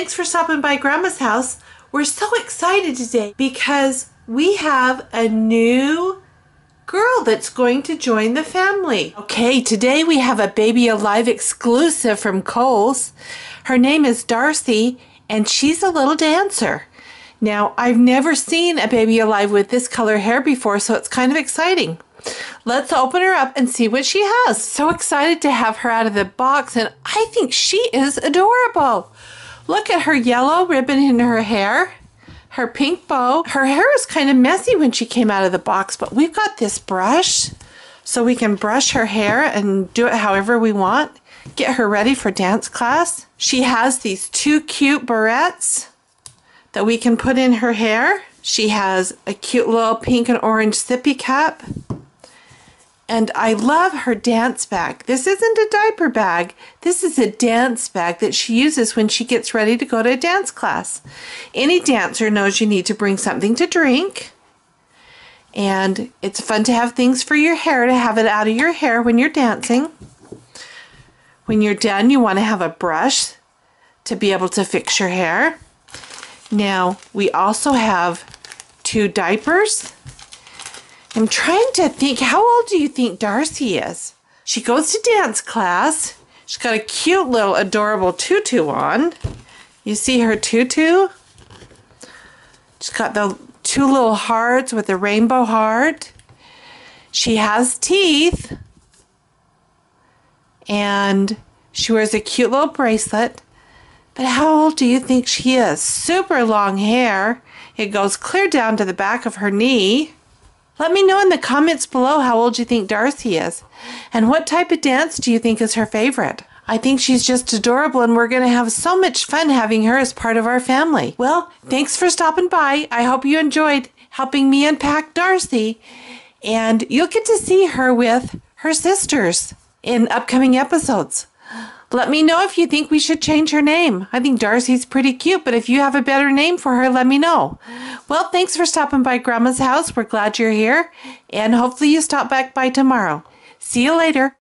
thanks for stopping by Grandma's house. We're so excited today because we have a new girl that's going to join the family. Okay, today we have a Baby Alive exclusive from Kohl's. Her name is Darci and she's a little dancer. Now, I've never seen a Baby Alive with this color hair before, so it's kind of exciting. Let's open her up and see what she has. So excited to have her out of the box, and I think she is adorable. Look at her yellow ribbon in her hair, her pink bow. Her hair was kind of messy when she came out of the box, but we've got this brush so we can brush her hair and do it however we want. Get her ready for dance class. She has these two cute barrettes that we can put in her hair. She has a cute little pink and orange sippy cap. And I love her dance bag. This isn't a diaper bag. This is a dance bag that she uses when she gets ready to go to a dance class. Any dancer knows you need to bring something to drink. And it's fun to have things for your hair, to have it out of your hair when you're dancing. When you're done, you want to have a brush to be able to fix your hair. Now, we also have two diapers I'm trying to think, how old do you think Darci is? She goes to dance class. She's got a cute little adorable tutu on. You see her tutu? She's got the two little hearts with a rainbow heart. She has teeth. And she wears a cute little bracelet. But how old do you think she is? Super long hair. It goes clear down to the back of her knee. Let me know in the comments below how old you think Darci is. And what type of dance do you think is her favorite? I think she's just adorable and we're going to have so much fun having her as part of our family. Well, thanks for stopping by. I hope you enjoyed helping me unpack Darci. And you'll get to see her with her sisters in upcoming episodes. Let me know if you think we should change her name. I think Darci's pretty cute, but if you have a better name for her, let me know. Well, thanks for stopping by Grandma's house. We're glad you're here, and hopefully you stop back by tomorrow. See you later.